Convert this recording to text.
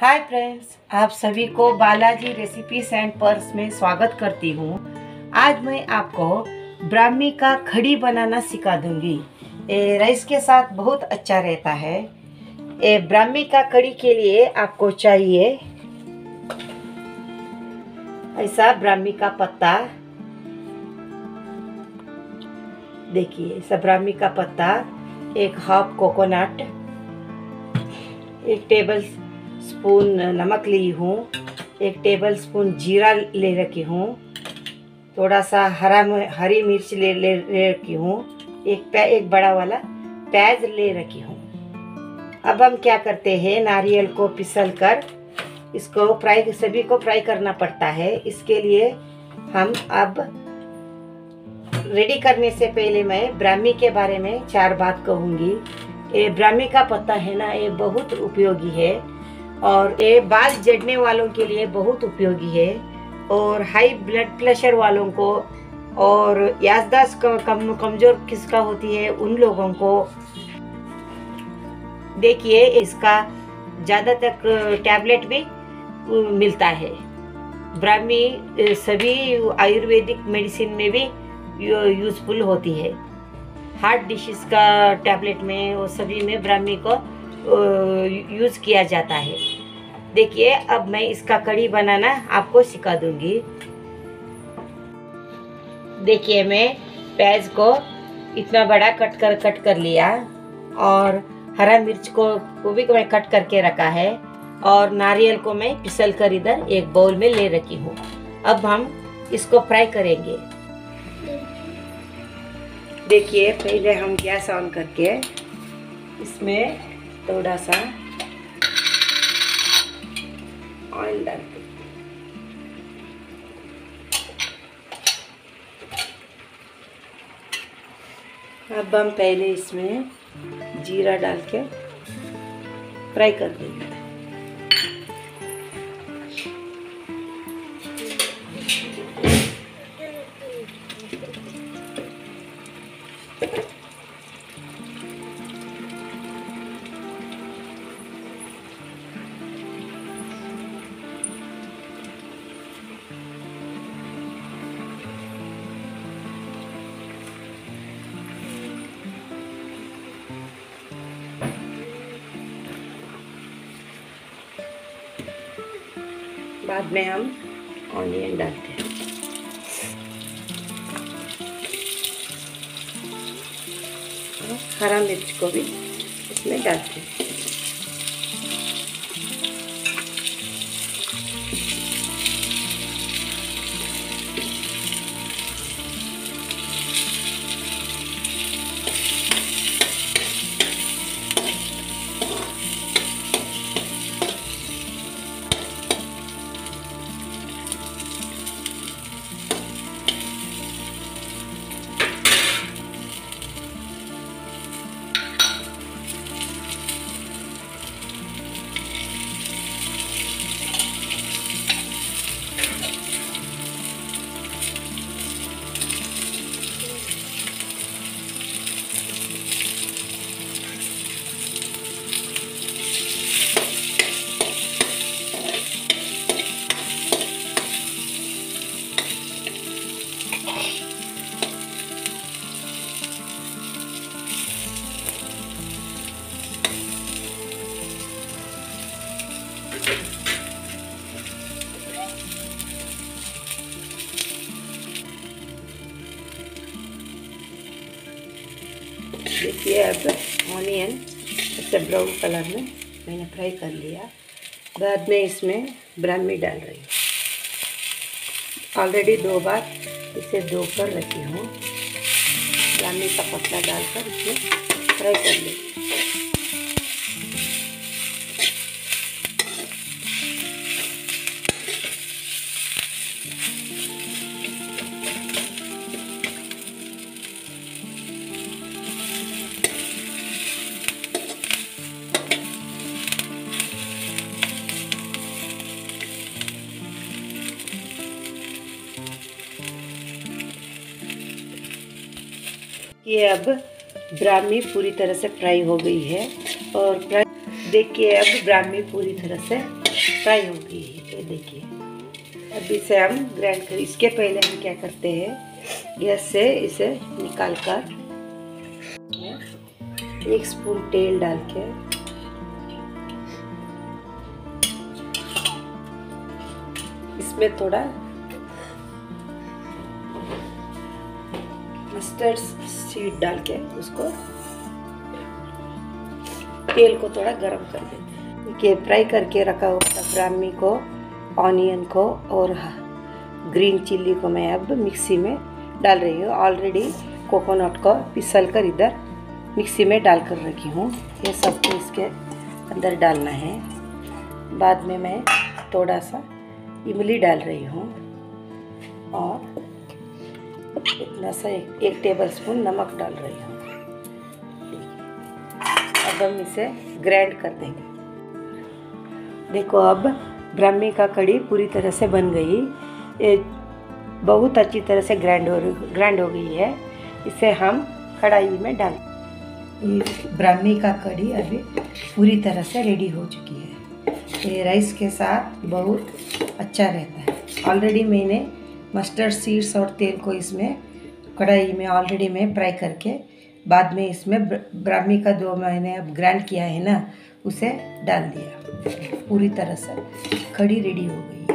Hi friends आप सभी को बालाजी रेसिपीज़ एंड पर्स में स्वागत करती हूँ। आज मैं आपको ब्राह्मी का खड़ी बनाना सिखा दूँगी। ये राइस के साथ बहुत अच्छा रहता है। ये ब्राह्मी का कड़ी के लिए आपको चाहिए ऐसा ब्राह्मी का पत्ता। देखिए, ऐसा ब्राह्मी का पत्ता, एक हाफ़ कोकोनट एक टेबल स्पून नमक ली हूँ एक टेबल स्पून जीरा ले रखी हूँ थोड़ा सा हरा हरी मिर्च ले ले, ले रखी हूँ एक पै एक बड़ा वाला प्याज ले रखी हूँ। अब हम क्या करते हैं नारियल को पिसल कर इसको फ्राई सभी को फ्राई करना पड़ता है। इसके लिए हम अब रेडी करने से पहले मैं ब्राह्मी के बारे में चार बात कहूँगी। ये ब्राह्मी का पत्ता है ना ये बहुत उपयोगी है। और ये बाल जड़ने वालों के लिए बहुत उपयोगी है और हाई ब्लड प्रेशर वालों को और याददाश्त कम, कमज़ोर किसका होती है, उन लोगों को। देखिए, इसका ज़्यादा तक टैबलेट भी मिलता है। ब्राह्मी सभी आयुर्वेदिक मेडिसिन में भी यूज़फुल होती है। हार्ट डिशीज़ का टैबलेट में और सभी में ब्राह्मी को यूज़ किया जाता है। देखिए, अब मैं इसका कड़ी बनाना आपको सिखा दूँगी। देखिए, मैं प्याज को इतना बड़ा कट कर कट कर लिया और हरा मिर्च को वो भी मैं कट करके रखा है और नारियल को मैं पिसल कर इधर एक बाउल में ले रखी हूँ। अब हम इसको फ्राई करेंगे। देखिए, पहले हम गैस ऑन करके इसमें थोड़ा सा ऑयल डाल अब हम पहले इसमें जीरा डाल के फ्राई कर देंगे। बाद में हम ऑनियन डालते हैं। हरा मिर्च को भी इसमें डालते हैं। देखिए, अब ऑनियन ऐसे ब्राउन कलर में मैंने फ्राई कर लिया। बाद में इसमें ब्राह्मी डाल रही हूँ। ऑलरेडी दो बार इसे धो कर रखी हूँ। ब्राह्मी का पत्ता डालकर इसमें फ्राई कर ली। ये अब ब्राह्मी पूरी तरह से फ्राई हो गई है और देखिए अब ब्राह्मी पूरी तरह से फ्राई हो गई है। ये देखिए। अब इसे हम ग्राइंड कर, इसके पहले हम क्या करते हैं, गैस से इसे निकाल कर एक स्पून तेल डाल के इसमें थोड़ा मस्टर्ड सीड डाल के उसको तेल को थोड़ा गर्म कर देते हैं। देखिए, फ्राई करके रखा हुआ ब्राह्मी को, ऑनियन को और ग्रीन चिल्ली को मैं अब मिक्सी में डाल रही हूँ। ऑलरेडी कोकोनट को पिसल कर इधर मिक्सी में डाल कर रखी हूँ। ये सबको इसके अंदर डालना है। बाद में मैं थोड़ा सा इमली डाल रही हूँ और इतना सा एक, एक टेबल स्पून नमक डाल रही हूँ। अब हम इसे ग्राइंड कर देंगे। देखो अब ब्राह्मी का कड़ी पूरी तरह से बन गई। ये बहुत अच्छी तरह से ग्राइंड हो ग्राइंड हो गई है। इसे हम कढ़ाई में डाल ये ब्राह्मी का कड़ी अभी पूरी तरह से रेडी हो चुकी है। ये राइस के साथ बहुत अच्छा रहता है। ऑलरेडी मैंने मस्टर्ड सीड्स और तेल को इसमें कढ़ाई में ऑलरेडी में फ्राई करके, बाद में इसमें ब्राह्मी का जो मैंने अब ग्राइंड किया है ना, उसे डाल दिया। पूरी तरह से कड़ी रेडी हो गई।